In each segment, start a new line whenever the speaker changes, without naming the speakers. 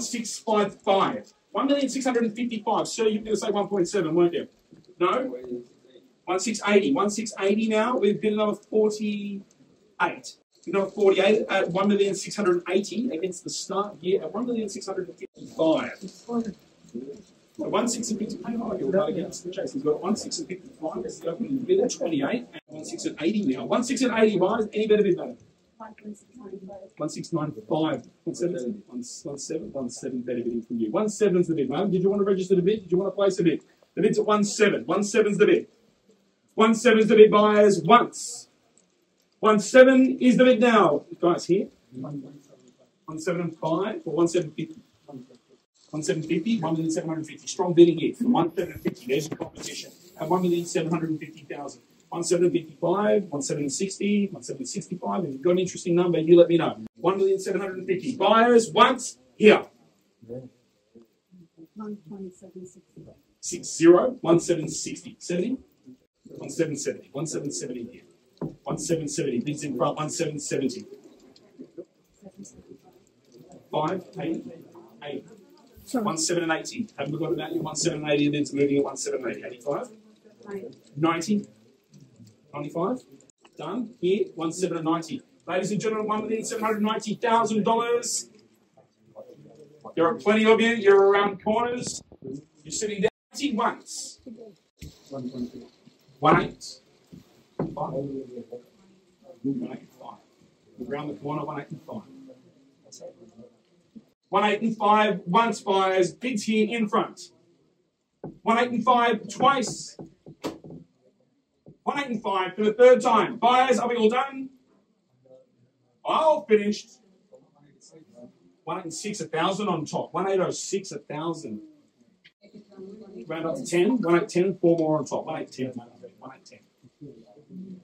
1655. 1,655. Sir, you were going to say 1.7, weren't you? No? 1680. 1680 now. We've been another 48. Another 48 at 1,680 against the start year at 1,655. So 1650. Hang on, you're right against Jason's got 1655. This is the opening bid at 28 and 1680 now. 1680 buys. Any better bid better? 1695. 17, 17, 17 better bidding from you. 17's the bid, mate. Did you want to register the bid? Did you want to place a bid? The bid's at 17. 17's the bid. 17's the bid, buyers, once. 17 is the bid now. Guys, here. 175 or 1750? 1750, 1,750. Strong bidding here. 1,750. There's the competition. At 1,750,000. 1755, 1760, 1765. If you've got an interesting number, you let me know. 1,750. Buyers once here. 60, 1760. 70? 1770. 1770 here. 1770. Bids in front, 1770. 5, 8, 8. 1780. Haven't forgotten about you. 1780 and then it's moving at 1780. 85? 90. 95. Done. Here, 1790. Ladies and gentlemen, $1,790,000. There are plenty of you. You're around corners. You're sitting down. 90 once. 185. 185. Around the corner, 185. 185 once fires, bids here in front. 185 twice. 185 for the third time. Buyers, are we all done? All finished. 186, a thousand on top. 1806, a thousand. Round up to 10. 1810, four more on top. 1810. 1810.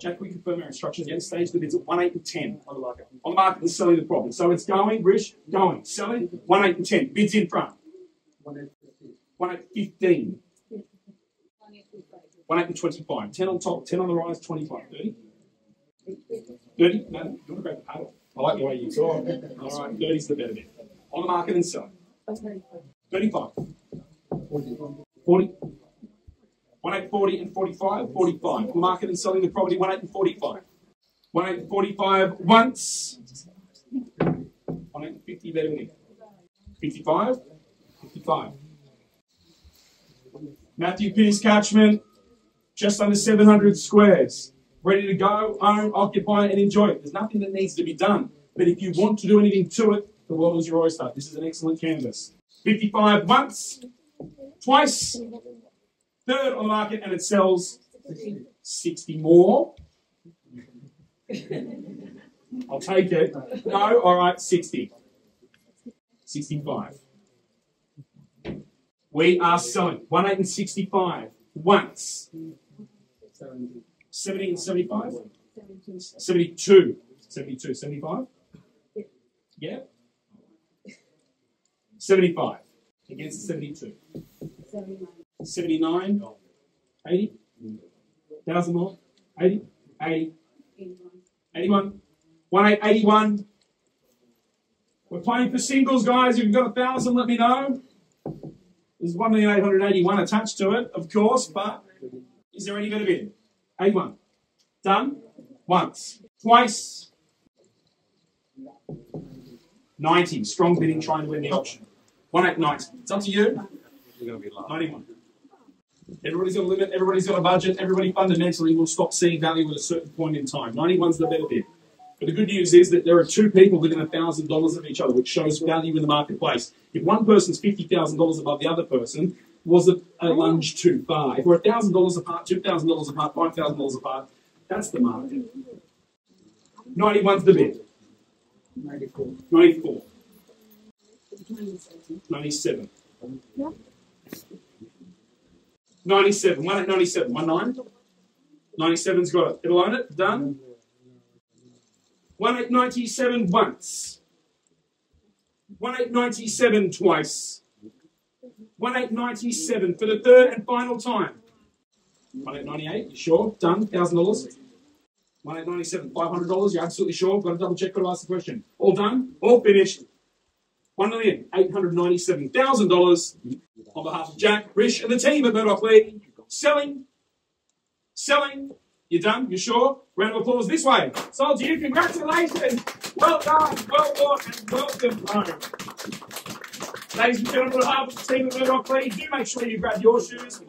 Jack, we confirm our instructions again. Stage the bids at 1, 8, and 10 on the market. On the market and selling the problem. So it's going, Rich, going. Selling, 1, 8, and 10. Bids in front. 1, 8, 15. 1, 8, and 25. 10 on top, 10 on the rise, 25. 30? 30? No, you want to grab the paddle. I like the way you talk. All right, 30 is the better bit. On the market and selling. 35. 40. 1840 and 45, 45. Market and selling the property, 18 and 45. 18 and 45 once. 1850 better than 55, 55. Matthew Pearce catchment, just under 700 squares. Ready to go, own, occupy, and enjoy it. There's nothing that needs to be done. But if you want to do anything to it, the world is your oyster. This is an excellent canvas. 55 months, twice, third on the market, and it sells 60 more. I'll take it. No, all right, 60. 65. We are selling 165 once. 70 and 75? 72. 72, 75? Yeah? 75 against 72. 79, 80, 1,000 more, 80, 80, 81, 1881. We're playing for singles, guys. If you've got a thousand, let me know. There's 1,881 attached to it, of course, but is there any better bid? 81. Done? Once. Twice. 90. Strong bidding, trying to win the auction. 189, It's up to you. You're going to be 91. Everybody's got a limit, everybody's got a budget, everybody fundamentally will stop seeing value at a certain point in time. 91's the better bid. But the good news is that there are two people within $1,000 of each other, which shows value in the marketplace. If one person's $50,000 above the other person, was it a oh. lunge too far? If we're $1,000 apart, $2,000 apart, $5,000 apart, that's the market. 91's the bid. 94. 94. 97. Yeah. 97. 1 at 97. 1 9. 97's got it. It'll own it. Done. 1 at 97 once. 1 at 97 twice. 1 at 97 for the third and final time. 1 at 98. You sure? Done. $1,000. 1 at 97. $500. You're absolutely sure? Got to double check. Got to ask the question. All done? All finished. $1,897,000 on behalf of Jack, Rish, and the team at Murdoch Lee. Selling, selling. You done? You sure? Round of applause this way. Sold to you. Congratulations. Well done. Well done. And welcome home. Ladies and gentlemen, of the team at Murdoch Lee, do make sure you grab your shoes.